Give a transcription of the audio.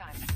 time.